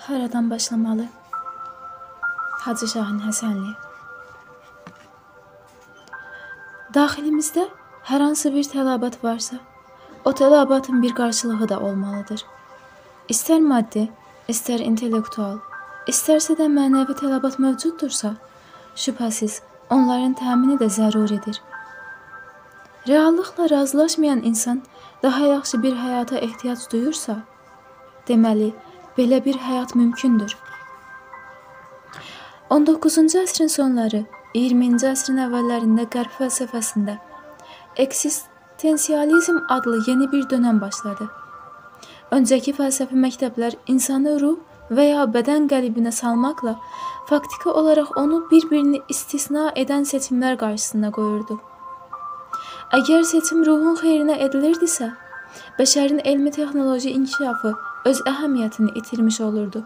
Haradan başlamalı? Hacı Şahin Həsənli Daxilimizdə hər hansı bir tələbat varsa, o tələbatın bir qarşılığı da olmalıdır. İstər maddi, istər intellektual, istərsə də mənəvi tələbat mövcuddursa, şübhəsiz onların təmini də zəruridir. Reallıqla razılaşmayan insan daha yaxşı bir həyata ehtiyac duyursa, deməli, belə bir həyat mümkündür. 19-cu əsrin sonları, 20-ci əsrin əvvəllərində qərb fəlsəfəsində eksistensializm adlı yeni bir dönəm başladı. Öncəki fəlsəfi məktəblər insanı ruh və ya bədən qəlibinə salmaqla faktiki olaraq onu bir-birini istisna edən seçimlər qarşısına qoyurdu. Əgər seçim ruhun xeyrinə edilirdisə, bəşərin elmi texnoloji inkişafı öz əhəmiyyətini itirmiş olurdu.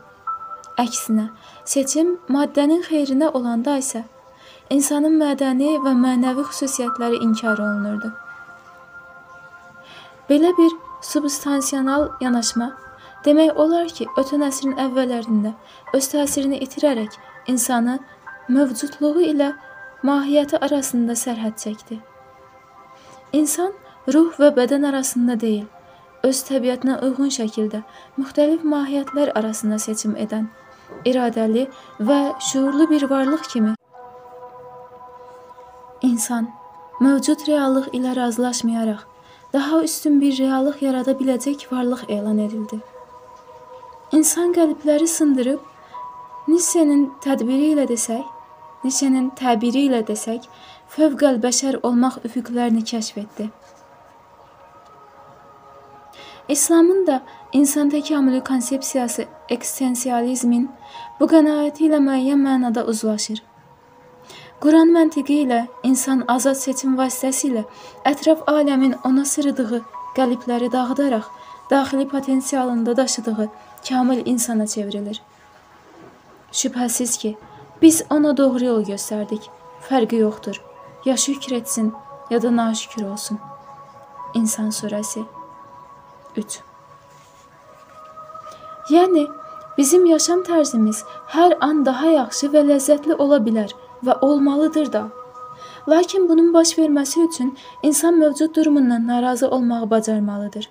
Əksinə, seçim maddənin xeyrinə olanda isə insanın mədəni və mənəvi xüsusiyyətləri inkar olunurdu. Belə bir substansional yanaşma demək olar ki, ötən əsrin əvvəllərində öz təsirini itirərək insanı mövcudluğu ilə mahiyyəti arasında sərhəd çəkdi. İnsan ruh və bədən arasında deyil, öz təbiətinə uyğun şəkildə müxtəlif mahiyyətlər arasında seçim edən iradəli və şuurlu bir varlıq kimi insan mövcud reallıq ilə razılaşmayaraq daha üstün bir reallıq yarada biləcək varlıq elan edildi. İnsan qəlbləri sındırıb Nissenin tədbiri ilə desək, Nissenin təbiri ilə desək, fövqəl bəşər olmaq üfüqlərini kəşf etdi. İslamın da insan təkamülü konsepsiyası eksistensializmin bu qənaəti ilə müəyyən mənada uzlaşır. Quran məntiqi ilə insan azad seçim vasitəsilə ətraf aləmin ona sırıdığı qəlibləri dağıdaraq daxili potensialında daşıdığı kamil insana çevrilir. Şübhəsiz ki, biz ona doğru yol göstərdik. Fərqi yoxdur. Ya şükr etsin, ya da naşükür olsun. İnsan surəsi 3 Yəni, bizim yaşam tərzimiz hər an daha yaxşı və ləzzətli ola bilər və olmalıdır da. Lakin bunun baş verməsi üçün insan mövcud durumundan narazı olmağı bacarmalıdır.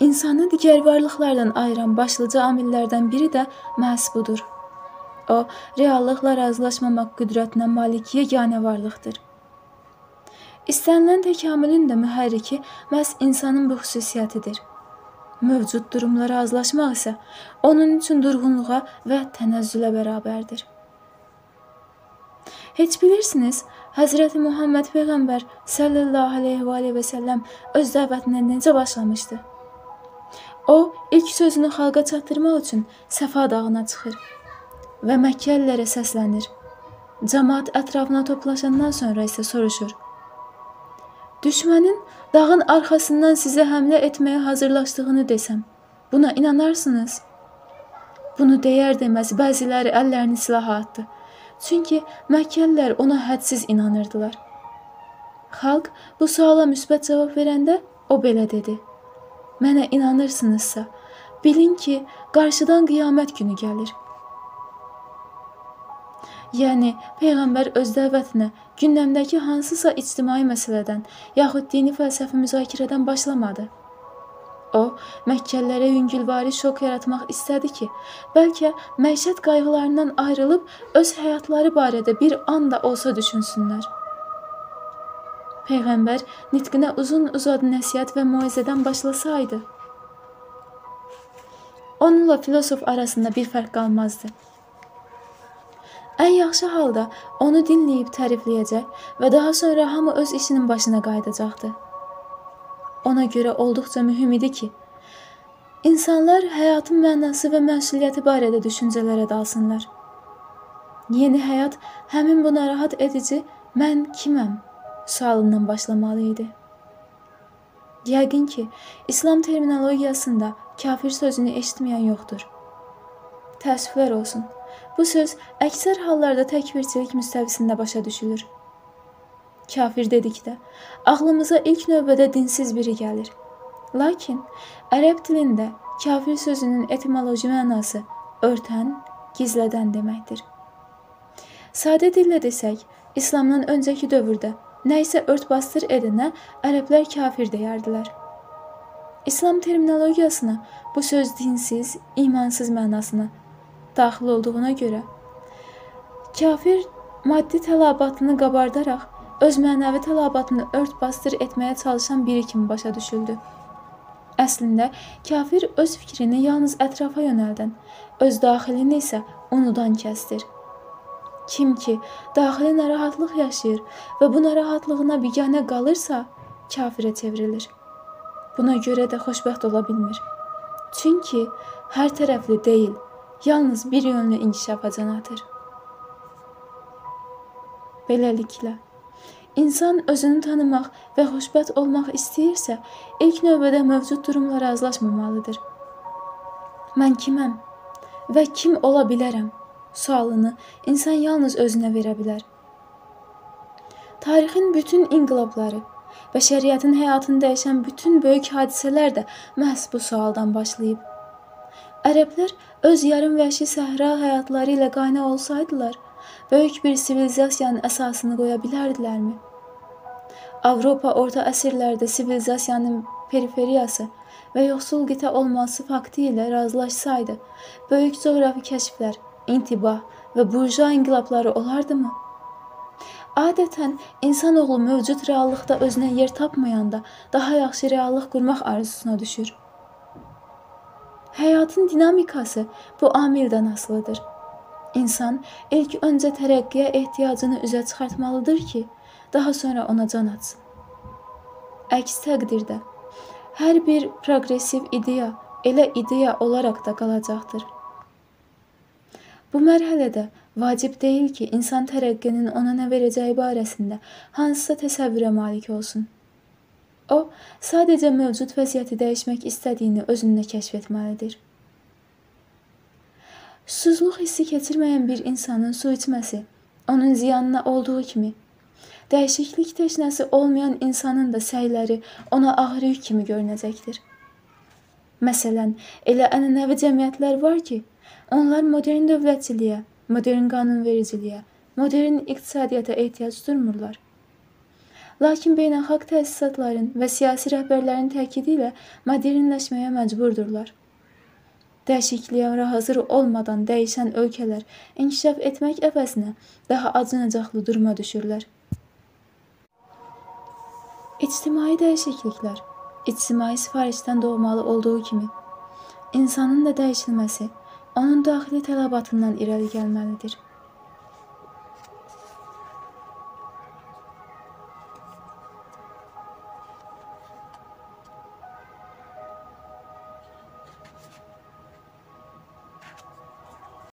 İnsanı digər varlıqlardan ayıran başlıca amillərdən biri də məhz budur. O, reallıqla razılaşmamaq qüdrətinə malik yeganə varlıqdır. İstənilən təkamülün də mühərriki məhz insanın bu xüsusiyyətidir. Mövcud durumla razılaşmaq isə onun üçün durğunluğa və tənəzzülə bərabərdir. Heç bilirsiniz, Həzrəti Muhammed peyğəmbər sallallahu alihi və səlləm öz dəvətinə necə başlamışdı? O, ilk sözünü xalqa çatdırmaq üçün Səfa dağına çıxır və Məkkəlilərə səslənir. Cəmaət ətrafına toplaşandan sonra isə soruşur: Düşmənin dağın arxasından sizə həmlə etməyə hazırlaşdığını desəm, buna inanarsınız? Bunu deyər deməz bəziləri əllərini silaha atdı. Çünki Məkkəlilər ona hədsiz inanırdılar. Xalq bu suala müsbət cavab verəndə o belə dedi: Mənə inanırsınızsa, bilin ki, qarşıdan qiyamət günü gəlir. Yəni peyğəmbər öz dəvətinə gündəmdəki hansısa ictimai məsələdən yaxud dini fəlsəfi müzakirədən başlamadı. O, Məkkəlilərə yüngülvari şok yaratmaq istədi ki, bəlkə məişət qayğılarından ayrılıb öz həyatları barədə bir an da olsa düşünsünlər. Peyğəmbər nitqinə uzun-uzadı nəsihət və moizədən başlasaydı, onunla filosof arasında bir fərq qalmazdı. Ən yaxşı halda onu dinləyib tərifləyəcək və daha sonra hamı öz işinin başına qayıdacaqdı. Ona görə olduqca mühüm idi ki, insanlar həyatın mənası və məsuliyyəti barədə düşüncələrə dalsınlar. Yeni həyat həmin bu narahat edici mən kiməm sualından başlamalı idi. Yəqin ki, İslam terminologiyasında kafir sözünü eşitməyən yoxdur. Təəssüflər olsun. Bu söz əksər hallarda təkfirçilik müstəvisində başa düşülür. Kafir dedikdə ağlımıza ilk növbədə dinsiz biri gəlir. Lakin ərəb dilində kafir sözünün etimoloji mənası örtən, gizlədən deməkdir. Sadə dillə desək, İslamdan öncəki dövrdə nə isə ört-basdır edənə ərəblər kafir deyərdilər. İslam terminologiyasına bu söz dinsiz, imansız mənasına daxil olduğuna görə kafir maddi tələbatını qabardaraq öz mənəvi tələbatını ört-basdır etməyə çalışan biri kimi başa düşüldü. Əslində kafir öz fikrini yalnız ətrafa yönəldən, öz daxilini isə unudan kəsdir. Kim ki, daxili narahatlıq yaşayır və bu narahatlığına biganə qalırsa, kafirə çevrilir. Buna görə də xoşbəxt ola bilmir. Çünki hər tərəfli deyil, yalnız bir yönlü inkişafa can atır. Beləliklə, İnsan özünü tanımaq və xoşbəxt olmaq istəyirsə, ilk növbədə mövcud durumla razılaşmamalıdır. Mən kiməm və kim ola bilərəm? sualını insan yalnız özünə verə bilər. Tarixin bütün inqilabları, bəşəriyyətin həyatını dəyişən bütün böyük hadisələr də məhz bu sualdan başlayıb. Ərəblər öz yarım vəhşi səhra həyatları ilə qayna olsaydılar, böyük bir sivilizasiyanın əsasını qoya bilərdilərmi? Avropa orta əsrlərdə sivilizasiyanın periferiyası və yoxsul qitə olması faktı ilə razılaşsaydı, böyük coğrafi kəşflər, intibah və burjua inqilabları olardımı? Adətən insanoğlu mövcud reallıqda özünə yer tapmayanda daha yaxşı reallıq qurmaq arzusuna düşür. Həyatın dinamikası bu amildən asılıdır. İnsan ilk öncə tərəqqiyə ehtiyacını üzə çıxartmalıdır ki, daha sonra ona can atsın. Əks təqdirdə hər bir proqressiv ideya elə ideya olaraq da qalacaqdır. Bu mərhələdə vacib deyil ki, insan tərəqqinin ona nə verəcəyi barəsində hansısa təsəvvürə malik olsun. O, sadəcə mövcud vəziyyəti dəyişmək istədiyini özündə kəşf etməlidir. Susuzluq hissi keçirməyən bir insanın su içməsi onun ziyanına olduğu kimi, dəyişiklik təşnəsi olmayan insanın da səyləri ona ağır yük kimi görünəcəkdir. Məsələn, elə ənənəvi cəmiyyətlər var ki, onlar modern dövlətçiliyə, modern qanunvericiliyə, modern iqtisadiyyata ehtiyac durmurlar. Lakin beynəlxalq təsisatların və siyasi rəhbərlərin təkidi ilə modernləşməyə məcburdurlar. Dəyişikliyə hazır olmadan dəyişən ölkələr inkişaf etmək əvəzinə daha acınacaqlı duruma düşürlər. İctimai dəyişikliklər ictimai sifarişdən doğmalı olduğu kimi, insanın da dəyişilməsi onun daxili tələbatından irəli gəlməlidir.